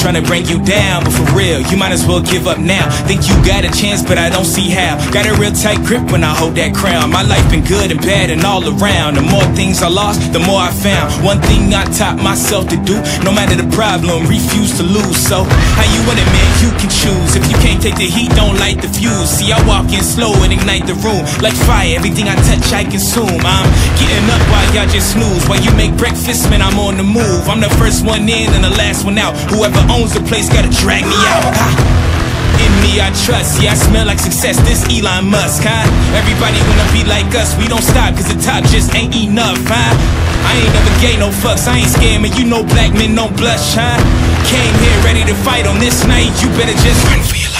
Ain't tryna bring you down, but for real, you might as well give up now. Think you got a chance, but I don't see how. Got a real tight grip when I hold that crown. My life been good and bad and all around. The more things I lost, the more I found. One thing I taught myself to do, no matter the problem, refuse to lose. So, how you want it, man? You can choose. If you can't take the heat, don't light the fuse. See, I walk in slow and ignite the room. Like fire, everything I touch, I consume. I'm getting up while y'all just snooze. While you make breakfast, man, I'm on the move. I'm the first one in and the last one out. Whoever owns the place gotta drag me out. In me I trust, yeah I smell like success, this Elon Musk, huh? Everybody wanna be like us, we don't stop cause the top just ain't enough, huh? I ain't never gay, no fucks, I ain't scared, man, you know black men don't blush, huh? Came here ready to fight on this night, you better just run for your life.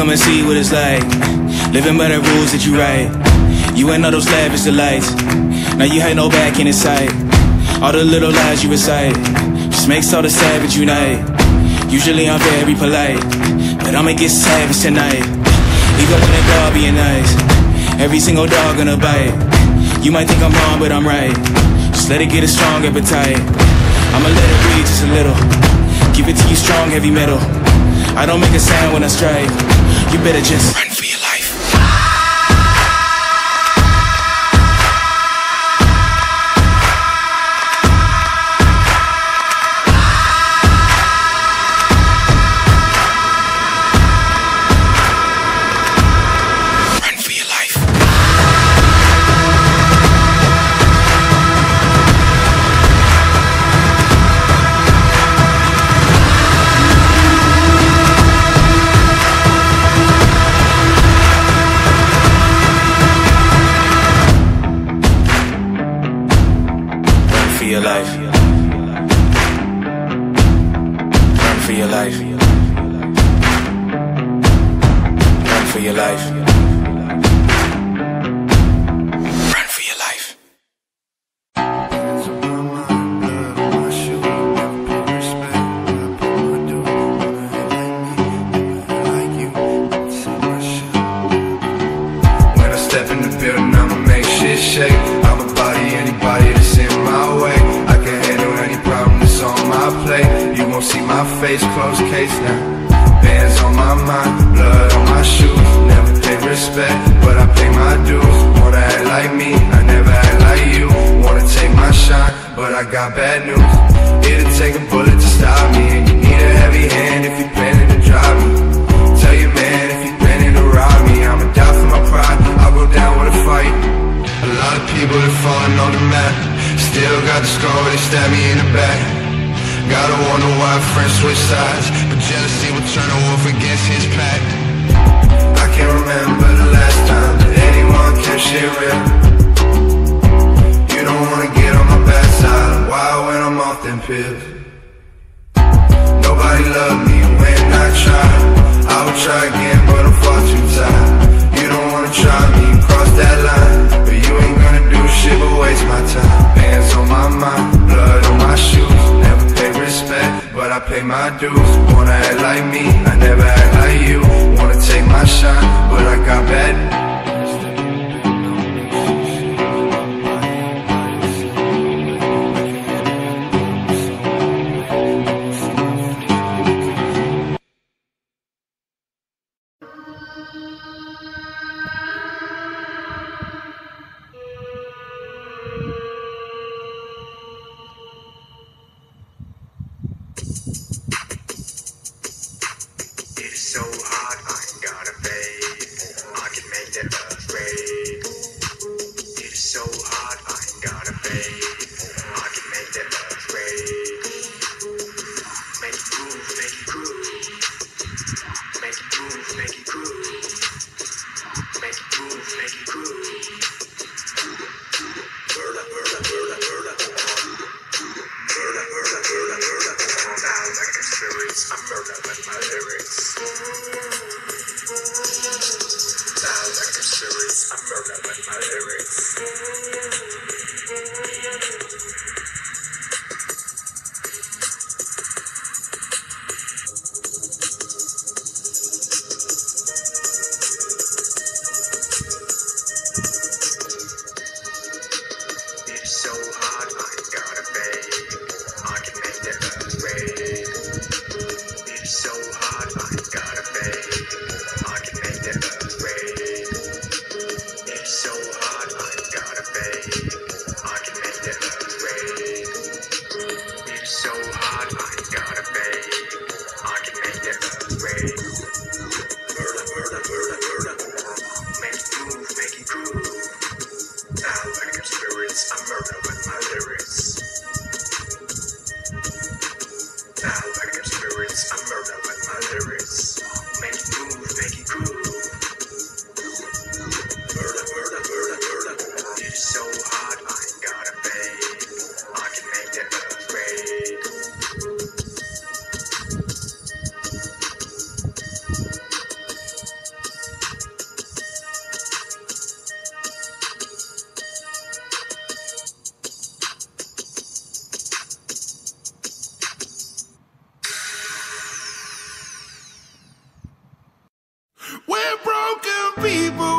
Come and see what it's like? Living by the rules that you write. You ain't all those lavish delights. Now you had no back in sight. All the little lies you recite just makes all the savage unite. Usually I'm very polite, but I'ma get savage tonight. Even when the dog being nice, every single dog gonna bite. You might think I'm wrong, but I'm right. Just let it get a strong appetite. I'ma let it breathe just a little. Give it to you strong, heavy metal. I don't make a sound when I strike. You better just shake. I'ma body anybody that's in my way. I can handle any problem that's on my plate. You won't see my face, closed case now. Bands on my mind, blood on my shoes. Never pay respect, but I pay my dues. Wanna act like me, I never act like you. Wanna take my shine, but I got bad news. It'll take a bullet to stop me, and you need a heavy hand if you're planning to drive me. Tell your man if you planning to rob me, I'ma die for my pride. I'll go down with a fight. A lot of people that falling on the map. Still got the scar they stab me in the back. Gotta wonder why friends switch sides. But jealousy will turn a wolf against his pack. I can't remember Spirits. I'm murder with my lyrics. people.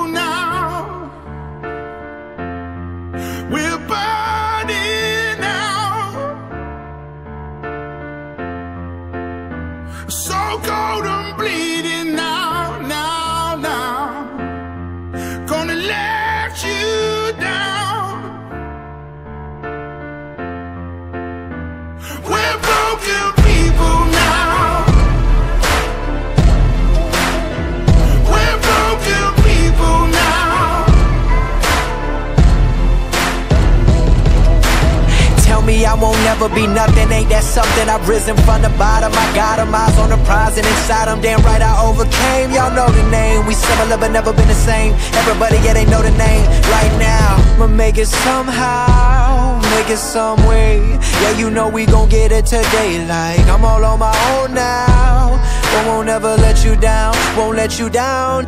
I've risen from the bottom, I got 'em, eyes on the prize and inside 'em, damn right I overcame. Y'all know the name, we similar but never been the same. Everybody, yeah, they know the name right now. I'ma make it somehow, make it some way. Yeah, you know we gon' get it today, like I'm all on my own now. But won't ever let you down, won't let you down.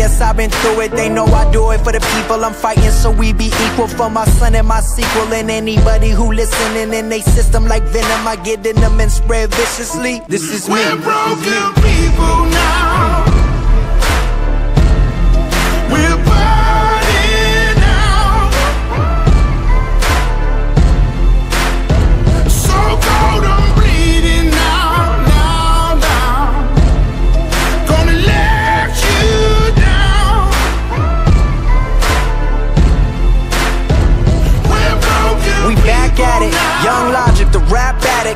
Yes, I've been through it, they know I do it for the people I'm fighting So we be equal for my son and my sequel. And anybody who listening in they system like venom I get in them and spread viciously. This is me. We're broken people now.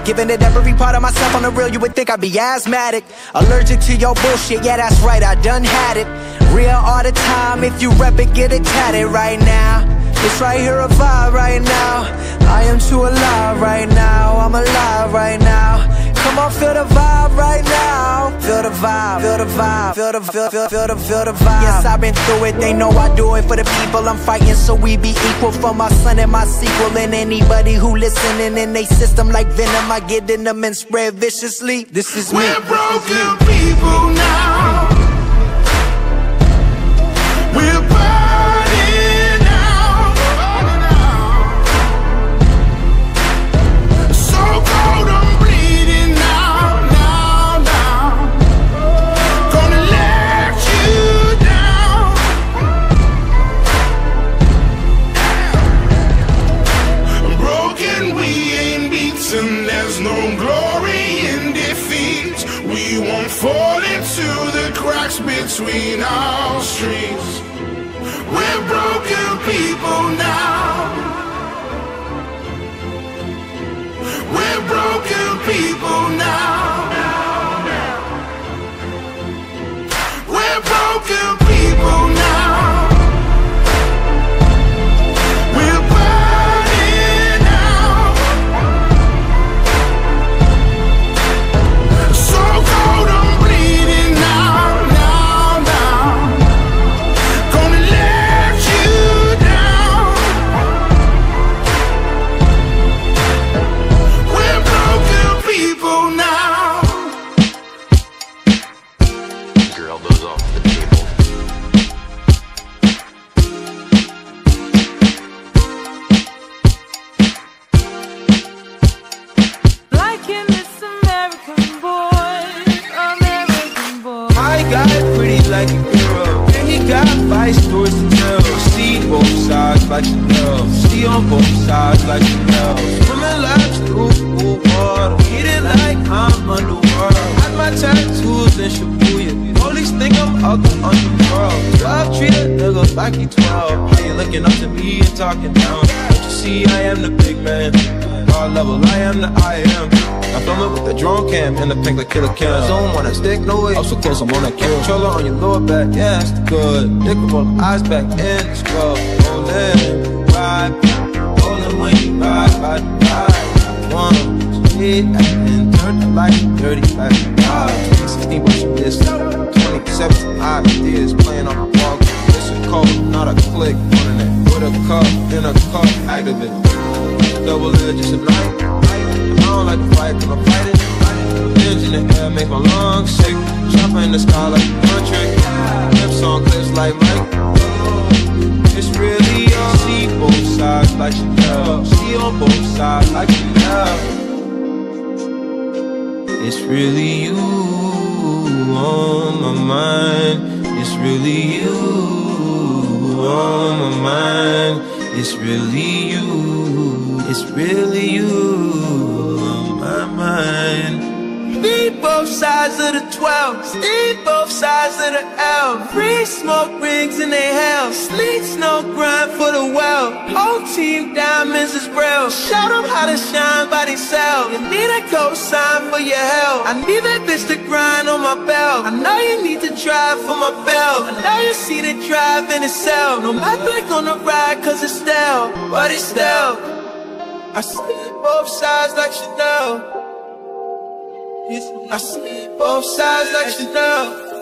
Giving it every part of myself on the real, you would think I'd be asthmatic. Allergic to your bullshit, yeah that's right, I done had it. Real all the time, if you rep it, get it tatted right now. It's right here a vibe right now. I am too alive right now, I'm alive right now Come on, feel the vibe right now. Feel the vibe, feel the vibe, feel the feel, feel, feel the feel the vibe. Yes, I've been through it. They know I do it for the people I'm fighting. So we be equal for my son and my sequel. And anybody who listening in they system like venom, I get in them and spread viciously. This is me. We're broken people now. Broken My guy pretty like a girl. And he got five stories to tell. See both sides like Chanel. See on both sides like Chanel. Swimming laps through cool water. Eating like I'm underworld. Had my tattoos in Shibuya. Police think I'm out the underworld. 12 treat a nigga like he 12. How you looking up to me and talking down? Don't you see I am the big man? God level, I am the I am. I film it with the drone cam and the pink like killer cam. Zoom on that stick, no way. I'm so close, I'm on that kill. Controller on your lower back, yeah, it's good. Dick roll eyes back in the scrub. Rolling, ride, rolling when you ride, ride, ride. One, hit, and turn the light dirty back. Ah, 2016, but you missed it. 2017, ideas playing on the wall. Is not a click. Running it with a cup, in a cup, activate. Double edges at night. I don't like to fight, cause I'm fighting. Engine in the air make my lungs sick. Chopper in the sky like a country. Lips on clips like Mike. It's really all. See both sides like Chanel. See on both sides like Chanel. It's really you on my mind. It's really you on my mind. It's really you. It's really you on my mind. Need both sides of the 12, L. Free smoke rings in they hell. Sleet snow grind for the well. Whole team diamonds is real. Show them how to shine by themselves. You need a cosign for your help. I need that bitch to grind on my belt. I know you need to drive for my belt. I know you see the drive in itself. No matter on the ride, cause it's stale. But it's stale. I see both sides like Chanel. I see both sides like Chanel.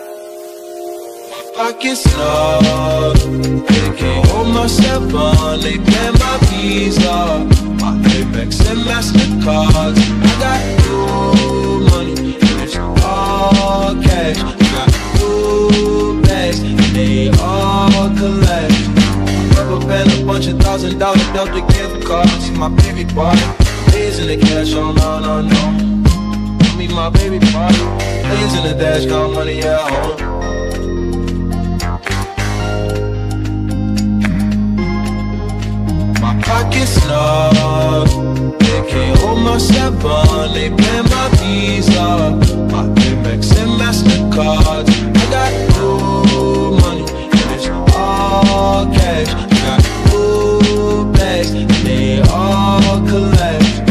Pockets snug, they can't hold myself on. They pay my visa, my Amex and Mastercards. I got new money, and it's all cash. I got new bags, and they all collect. Rubber band, a bunch of thousand dollar Delta gift cards. My baby boy, days in the cash, oh no no no me my baby party. Lays in the dash, count money, yeah, hold My pockets snug, they can't hold my step on. They pay my visa, my Amex and Mastercards. I got new money, and it's all cash. I got new bags, and they all collect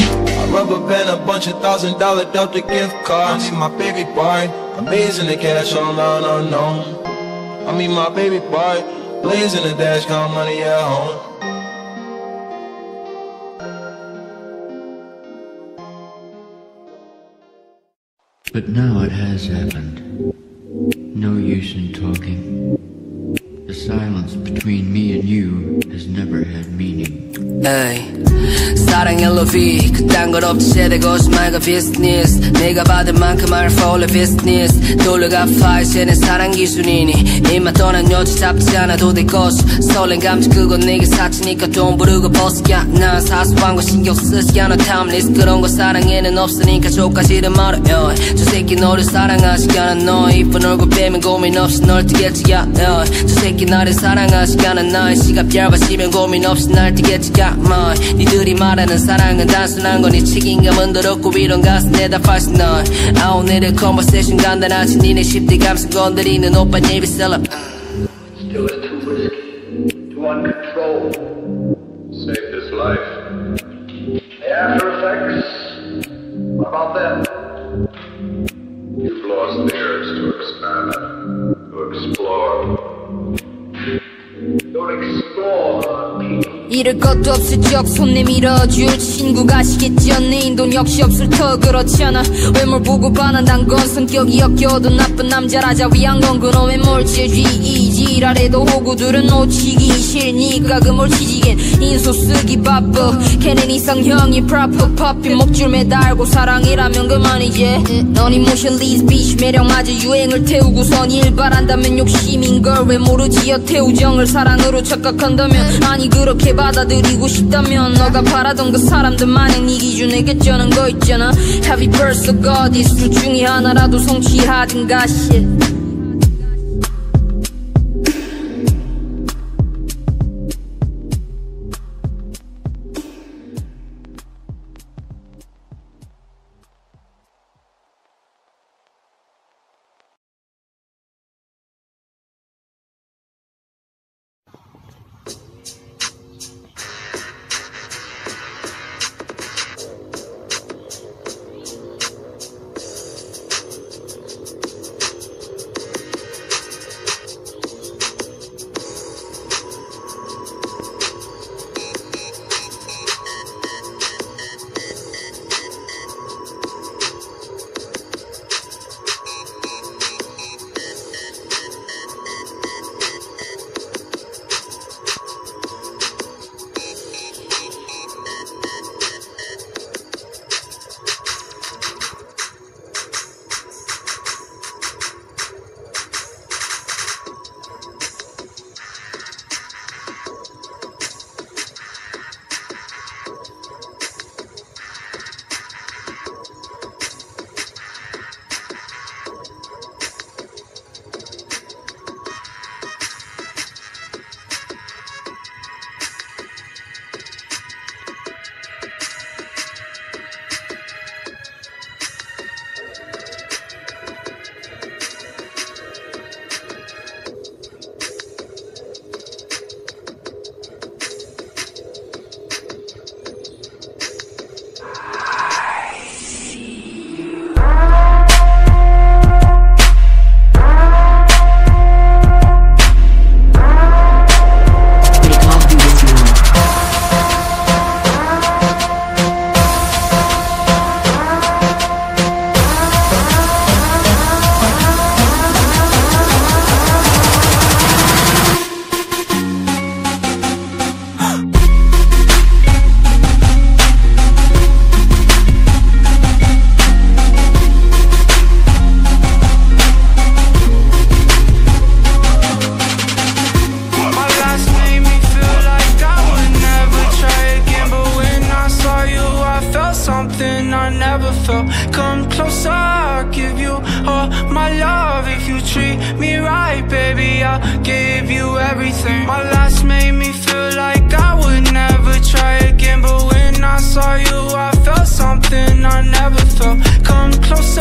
rubber band, a bunch of thousand dollar Delta gift cards. I mean, my baby boy, amazing the cash on on unknown. I mean, my baby boy, blazing the dash, count money at home. But now it has happened. No use in talking. The silence between me and you has never had meaning. Hey. 사랑의 러비 그딴 걸 세대 거짓말과 비즈니스 내가 받은 만큼 알파 올래 비즈니스 돌려가 파이 쟤는 사랑 기준이니. 입맛 떠난 여자 잡지 않아도 될 것이 설렘 감지 그건 내게 사치니까 돈 부르고 버스야. 난 사소한 거 신경 쓰지 않아. 타임리스 그런 거 사랑에는 없으니까 저까지는 말아 요. 저 새끼 너를 사랑하지 않아. 너 이쁜 얼굴 빼면 고민 없이 널 뜨겠지 야 요. 저 새끼 나를 사랑하지 않아. 나의 시간 얇아지면 고민 없이 날 뜨겠지 야 뭐. 니들이 말하는 사랑은 단순한 거니 책임감은 더럽고 위론 가슴 내다 false 넌 아, 오늘의 컨버세이션 간단하지 니네 10대 감성 건드리는 오빠 예비 셀럽 잃을 것도 없을 적 손 내밀어줄 친구가 아시겠죠 내인돈 역시 없을 터 그렇잖아. 외모 보고 반한단 건 성격이 역겨도 나쁜 남자라자 위한 건 그놈의 몰제주의 이지랄해도 호구들은 놓치기 싫으니까 그 몰치지겐 인소 쓰기 바빠 걔는 이상형이 프라퍼 퍼피 목줄 매달고 사랑이라면 그만이지 넌 이모션 리즈 비쉬 매력마저 유행을 태우고선 일발한다면 욕심인걸 왜 모르지? 여태 우정을 사랑으로 착각한다면. 아니 그렇게 받아들이고 싶다면 너가 바라던 그 사람들 마냥 네 기준에 개쩌는 거 있잖아. Have you 벌써 goddess 둘 중에 하나라도 성취하든가 shit My last made me feel like I would never try again But when I saw you, I felt something I never felt. Come closer,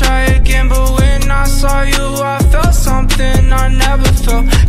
try again, but when I saw you, I felt something I never felt.